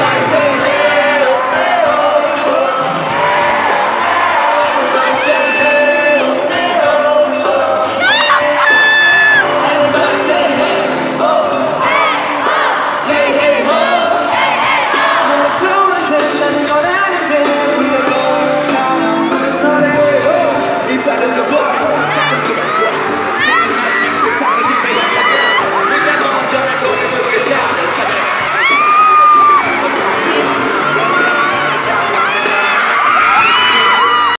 Bye.